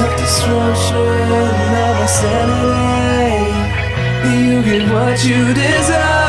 Self-destruction of our sanity You get what you deserve.